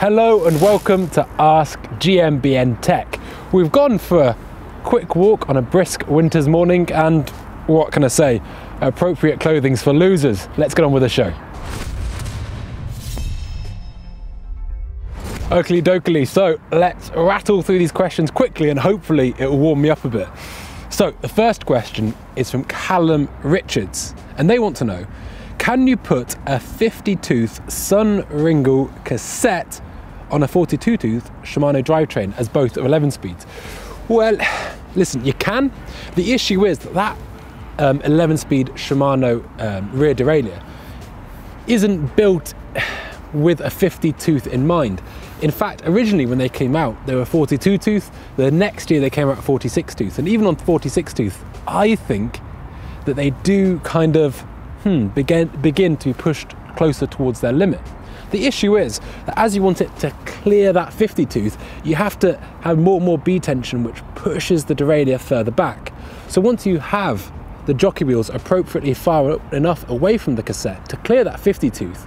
Hello and welcome to Ask GMBN Tech. We've gone for a quick walk on a brisk winter's morning and what can I say? Appropriate clothing's for losers. Let's get on with the show. Oakley dokily, so let's rattle through these questions quickly and hopefully it will warm me up a bit. So the first question is from Callum Richards and they want to know, can you put a 50 tooth Sun Ringle cassette on a 42 tooth Shimano drivetrain as both of 11 speeds? Well, listen, you can. The issue is that that um, 11 speed Shimano um, rear derailleur isn't built with a 50 tooth in mind. In fact, originally when they came out, they were 42 tooth. The next year they came out 46 tooth. And even on 46 tooth, I think that they do kind of hmm, begin, begin to be pushed closer towards their limit. The issue is that as you want it to clear that 50 tooth, you have to have more and more B tension, which pushes the derailleur further back. So once you have the jockey wheels appropriately far enough away from the cassette to clear that 50 tooth,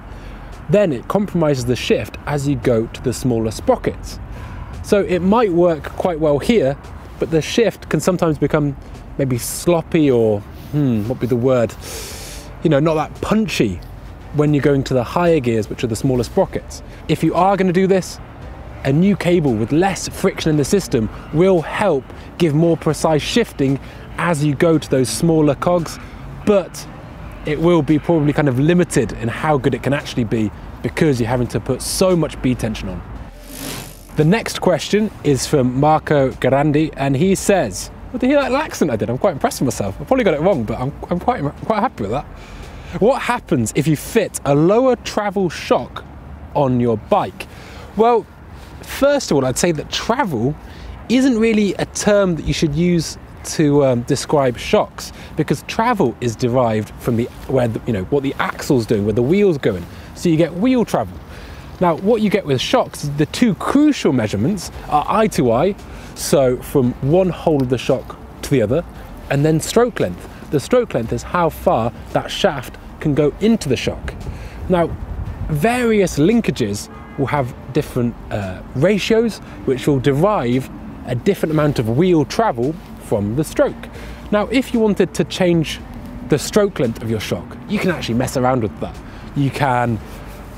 then it compromises the shift as you go to the smaller sprockets. So it might work quite well here, but the shift can sometimes become maybe sloppy or, hmm, what be the word? You know, not that punchy when you're going to the higher gears, which are the smaller sprockets. If you are going to do this, a new cable with less friction in the system will help give more precise shifting as you go to those smaller cogs, but it will be probably kind of limited in how good it can actually be because you're having to put so much B tension on. The next question is from Marco Garandi, and he says, well, did you hear that accent I did? I'm quite impressed with myself. I probably got it wrong, but I'm, I'm quite, I'm quite happy with that. What happens if you fit a lower travel shock on your bike? Well, first of all, I'd say that travel isn't really a term that you should use to um, describe shocks because travel is derived from the where the, you know what the axle's doing, where the wheel's going. So you get wheel travel. Now, what you get with shocks, the two crucial measurements are eye to eye, so from one hole of the shock to the other, and then stroke length. The stroke length is how far that shaft can go into the shock. Now, various linkages will have different uh, ratios, which will derive a different amount of wheel travel from the stroke. Now, if you wanted to change the stroke length of your shock, you can actually mess around with that. You can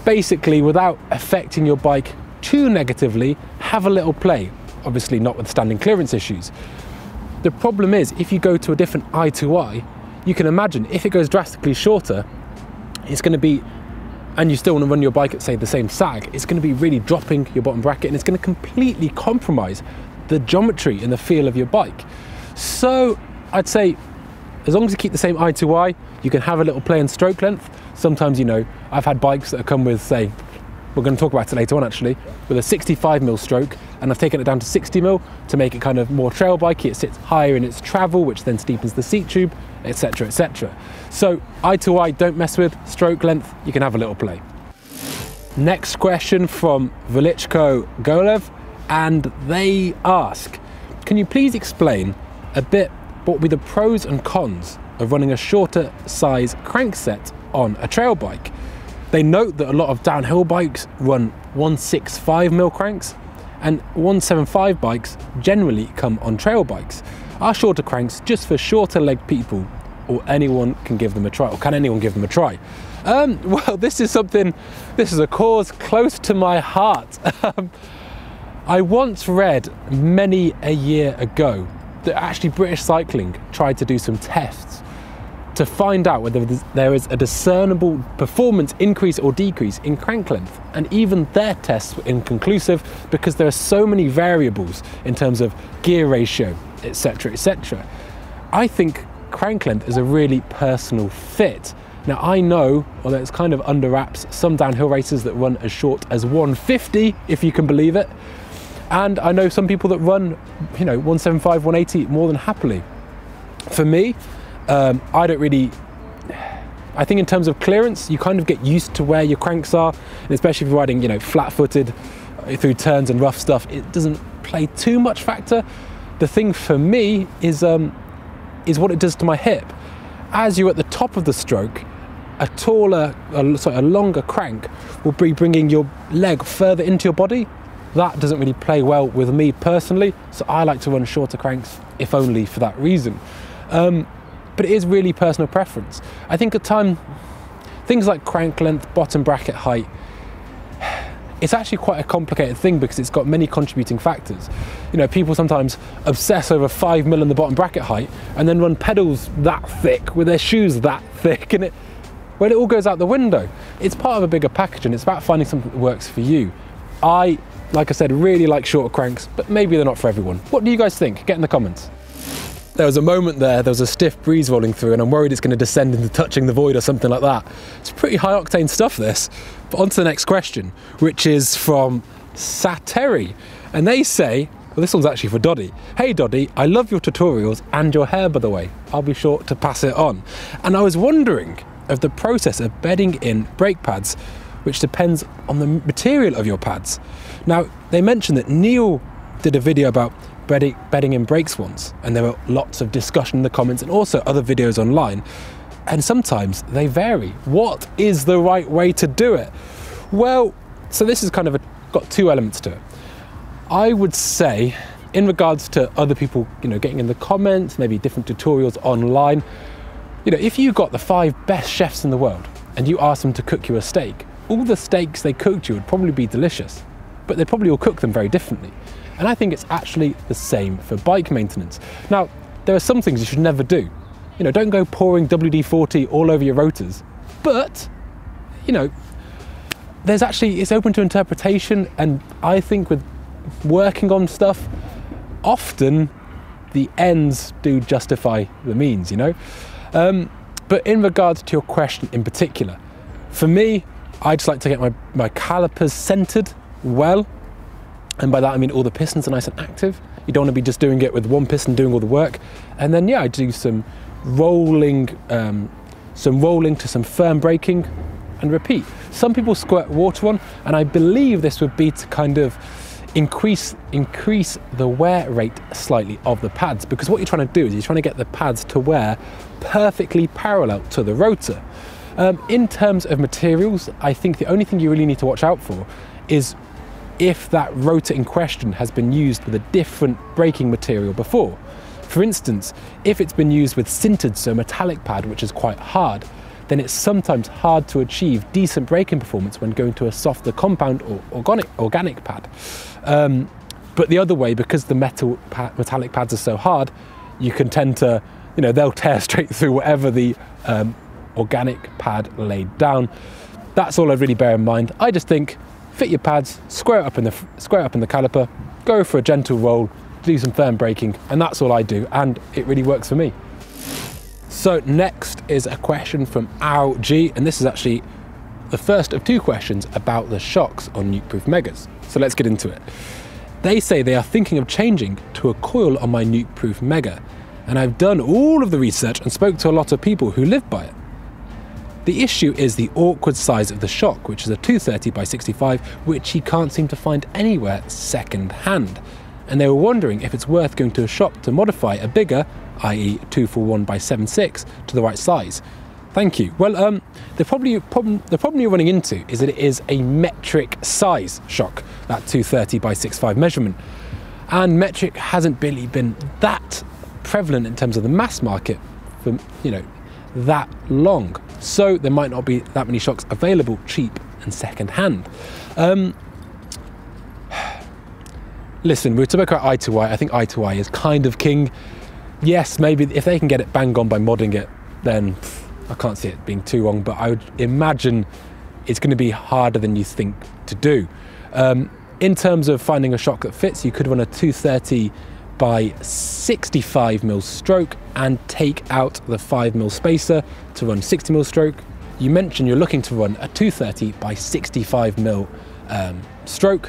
basically, without affecting your bike too negatively, have a little play, obviously notwithstanding clearance issues. The problem is, if you go to a different eye to eye, you can imagine if it goes drastically shorter, it's going to be, and you still want to run your bike at say the same sag, it's going to be really dropping your bottom bracket and it's going to completely compromise the geometry and the feel of your bike. So I'd say as long as you keep the same eye to eye, you can have a little play in stroke length. Sometimes, you know, I've had bikes that come with, say, we're going to talk about it later on actually, with a 65 mil stroke, and I've taken it down to 60 mil to make it kind of more trail bikey. It sits higher in its travel, which then steepens the seat tube, etc., etc. So eye to eye, don't mess with stroke length. You can have a little play. Next question from Velichko Golev, and they ask, can you please explain a bit what would be the pros and cons of running a shorter size crankset on a trail bike? They note that a lot of downhill bikes run 165 mil cranks and 175 bikes generally come on trail bikes. Are shorter cranks just for shorter leg people or anyone can give them a try or can anyone give them a try? Um, well, this is something, this is a cause close to my heart. Um, I once read many a year ago that actually British Cycling tried to do some tests to find out whether there is a discernible performance increase or decrease in crank length. And even their tests were inconclusive because there are so many variables in terms of gear ratio, etc., etc. I think crank length is a really personal fit. Now I know, although it's kind of under wraps, some downhill racers that run as short as 150, if you can believe it. And I know some people that run, you know, 175, 180 more than happily. For me, um, I don't really. I think in terms of clearance, you kind of get used to where your cranks are, and especially if you're riding, you know, flat-footed uh, through turns and rough stuff, it doesn't play too much factor. The thing for me is um, is what it does to my hip. As you're at the top of the stroke, a taller, a, sorry, a longer crank will be bringing your leg further into your body. That doesn't really play well with me personally, so I like to run shorter cranks, if only for that reason. Um, but it is really personal preference. I think at time, things like crank length, bottom bracket height, it's actually quite a complicated thing because it's got many contributing factors. You know, people sometimes obsess over five mil in the bottom bracket height and then run pedals that thick with their shoes that thick, and it when it all goes out the window. It's part of a bigger package and it's about finding something that works for you. I, like I said, really like shorter cranks, but maybe they're not for everyone. What do you guys think? Get in the comments. There was a moment there, there was a stiff breeze rolling through, and I'm worried it's going to descend into touching the void or something like that. It's pretty high octane stuff, this. But on to the next question, which is from Sateri. And they say, well, this one's actually for Doddy. Hey Doddy, I love your tutorials and your hair, by the way. I'll be sure to pass it on. And I was wondering of the process of bedding in brake pads, which depends on the material of your pads. Now, they mentioned that Neil did a video about bedding, bedding in brakes once, and there were lots of discussion in the comments and also other videos online. And sometimes they vary. What is the right way to do it? Well, so this is kind of a, got two elements to it. I would say, in regards to other people, you know, getting in the comments, maybe different tutorials online, you know, if you got the five best chefs in the world and you asked them to cook you a steak, all the steaks they cooked you would probably be delicious, but they'd probably all cook them very differently. And I think it's actually the same for bike maintenance. Now, there are some things you should never do. You know, don't go pouring WD-40 all over your rotors. But, you know, there's actually, it's open to interpretation. And I think with working on stuff, often the ends do justify the means, you know? Um, but in regards to your question in particular, for me, I just like to get my, my calipers centered well. And by that I mean all the pistons are nice and active. You don't want to be just doing it with one piston doing all the work. And then yeah, I do some rolling, um, some rolling to some firm braking and repeat. Some people squirt water on, and I believe this would be to kind of increase increase the wear rate slightly of the pads because what you're trying to do is you're trying to get the pads to wear perfectly parallel to the rotor. Um, in terms of materials, I think the only thing you really need to watch out for is if that rotor in question has been used with a different braking material before. For instance, if it's been used with sintered, so metallic pad, which is quite hard, then it's sometimes hard to achieve decent braking performance when going to a softer compound or organic, organic pad. Um, but the other way, because the metal metallic pads are so hard, you can tend to, you know, they'll tear straight through whatever the um, organic pad laid down. That's all I really bear in mind. I just think fit your pads, square it up in the square up in the caliper, go for a gentle roll, do some firm braking, and that's all I do, and it really works for me. So next is a question from Ao G, and this is actually the first of two questions about the shocks on Nukeproof Megas. So let's get into it. They say they are thinking of changing to a coil on my Nukeproof Mega, and I've done all of the research and spoke to a lot of people who live by it. The issue is the awkward size of the shock, which is a 230 by 65, which he can't seem to find anywhere second hand. And they were wondering if it's worth going to a shop to modify a bigger, i.e. 241 by 76, to the right size. Thank you. Well, um, the, problem, the problem you're running into is that it is a metric size shock, that 230 by 65 measurement. And metric hasn't really been that prevalent in terms of the mass market for, you know, that long. So there might not be that many shocks available cheap and second hand. Um, listen, we're talking about I2Y. I think I2Y is kind of king. Yes, maybe if they can get it bang on by modding it, then I can't see it being too wrong. But I would imagine it's going to be harder than you think to do. Um, in terms of finding a shock that fits, you could run a 230 by 65 mil stroke and take out the 5 mil spacer to run 60 mil stroke. You mentioned you're looking to run a 230 by 65 mil um, stroke,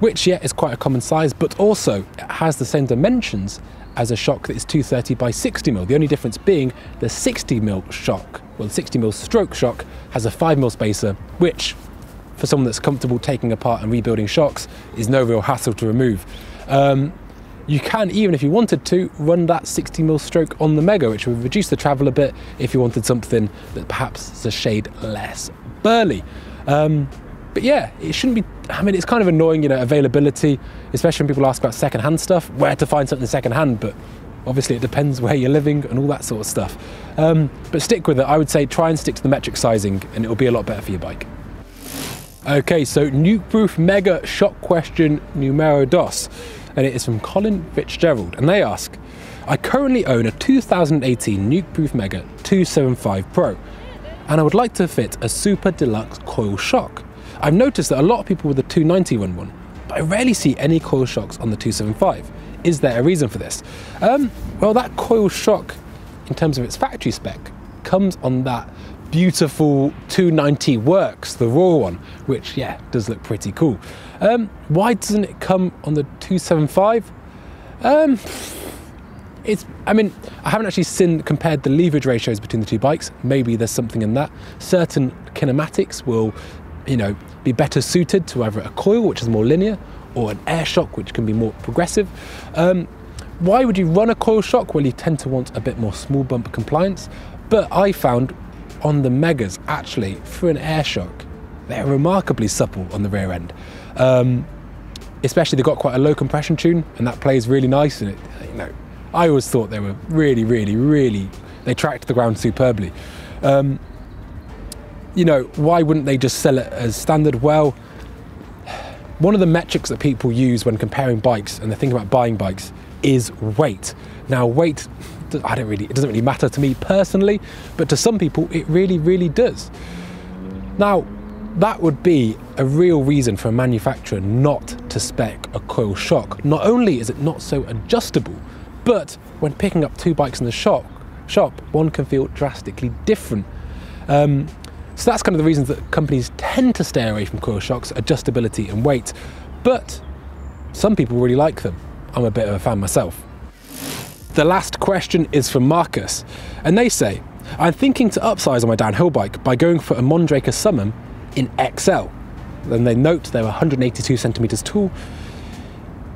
which yeah is quite a common size, but also it has the same dimensions as a shock that is 230 by 60 mil. The only difference being the 60 mil shock, well, the 60 mil stroke shock has a 5 mil spacer, which for someone that's comfortable taking apart and rebuilding shocks is no real hassle to remove. Um, you can, even if you wanted to, run that 60mm stroke on the Mega, which would reduce the travel a bit if you wanted something that perhaps is a shade less burly. Um, but yeah, it shouldn't be. I mean, it's kind of annoying, you know, availability, especially when people ask about secondhand stuff, where to find something secondhand. But obviously, it depends where you're living and all that sort of stuff. Um, but stick with it. I would say try and stick to the metric sizing, and it'll be a lot better for your bike. Okay, so Nukeproof Mega shock question numero dos, and it is from Colin Fitzgerald, and they ask, I currently own a 2018 Nukeproof Mega 275 Pro, and I would like to fit a super deluxe coil shock. I've noticed that a lot of people with the 290 run one, but I rarely see any coil shocks on the 275. Is there a reason for this? Um, well, that coil shock, in terms of its factory spec, comes on that beautiful 290 works, the raw one, which yeah, does look pretty cool. Um, why doesn't it come on the 275? Um, it's, I mean, I haven't actually seen compared the leverage ratios between the two bikes. Maybe there's something in that. Certain kinematics will you know, be better suited to either a coil, which is more linear, or an air shock, which can be more progressive. Um, why would you run a coil shock? Well, you tend to want a bit more small bump compliance. But I found on the Megas, actually, for an air shock, they're remarkably supple on the rear end. Um, especially they've got quite a low compression tune, and that plays really nice. And it, you know, I always thought they were really, really, really, they tracked the ground superbly. Um, you know, why wouldn't they just sell it as standard? Well, one of the metrics that people use when comparing bikes and they're thinking about buying bikes is weight. Now, weight, I don't really, it doesn't really matter to me personally, but to some people, it really, really does. Now, that would be a real reason for a manufacturer not to spec a coil shock. Not only is it not so adjustable, but when picking up two bikes in the shop, shop one can feel drastically different. Um, so that's kind of the reasons that companies tend to stay away from coil shocks, adjustability and weight. But some people really like them. I'm a bit of a fan myself. The last question is from Marcus, and they say, I'm thinking to upsize on my downhill bike by going for a Mondraker Summum in XL. Then they note they're 182 centimeters tall.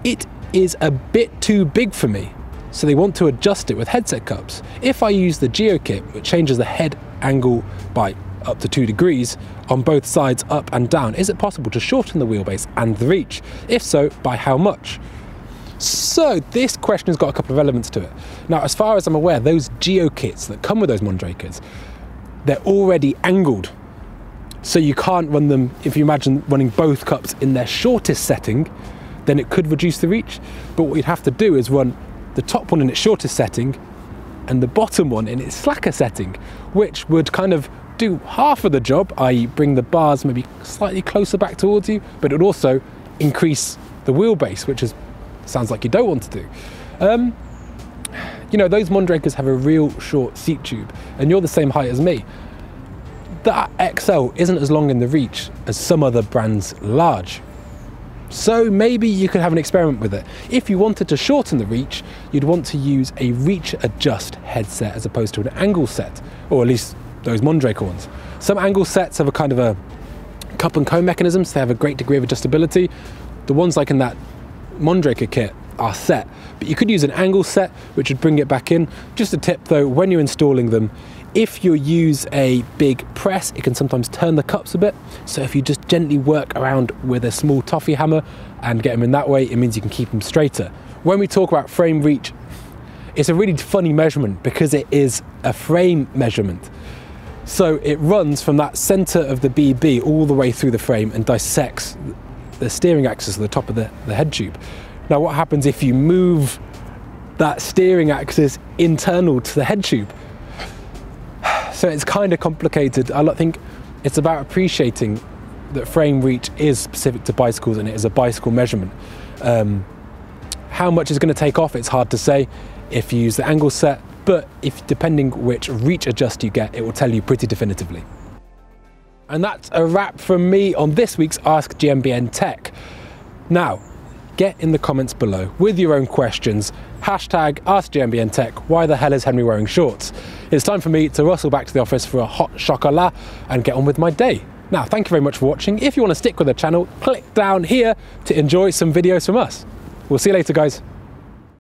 It is a bit too big for me, so they want to adjust it with headset cups. If I use the Geo kit, which changes the head angle by up to 2 degrees on both sides up and down, is it possible to shorten the wheelbase and the reach? If so, by how much? So this question has got a couple of elements to it. Now, as far as I'm aware, those Geo kits that come with those Mondrakers, they're already angled. So you can't run them, if you imagine running both cups in their shortest setting, then it could reduce the reach. But what you'd have to do is run the top one in its shortest setting and the bottom one in its slacker setting, which would kind of do half of the job, i.e., bring the bars maybe slightly closer back towards you, but it would also increase the wheelbase, which is sounds like you don't want to do. Um, you know, those Mondrakers have a real short seat tube, and you're the same height as me. That XL isn't as long in the reach as some other brands large. So maybe you could have an experiment with it. If you wanted to shorten the reach, you'd want to use a reach adjust headset as opposed to an angle set, or at least those Mondraker ones. Some angle sets have a kind of a cup and comb mechanism, so they have a great degree of adjustability. The ones like in that Mondraker kit are set, but you could use an angle set, which would bring it back in. Just a tip though, when you're installing them, if you use a big press, it can sometimes turn the cups a bit. So if you just gently work around with a small toffee hammer and get them in that way, it means you can keep them straighter. When we talk about frame reach, it's a really funny measurement because it is a frame measurement. So it runs from that center of the BB all the way through the frame and dissects the steering axis at the top of the, the head tube. Now, what happens if you move that steering axis internal to the head tube? So it's kind of complicated. I think it's about appreciating that frame reach is specific to bicycles and it is a bicycle measurement. Um, how much is going to take off, it's hard to say. If you use the angle set, but if depending which reach adjust you get, it will tell you pretty definitively. And that's a wrap from me on this week's Ask GMBN Tech. Now, get in the comments below with your own questions. Hashtag Ask GMBN Tech, why the hell is Henry wearing shorts? It's time for me to rustle back to the office for a hot chocolat and get on with my day. Now, thank you very much for watching. If you want to stick with the channel, click down here to enjoy some videos from us. We'll see you later, guys.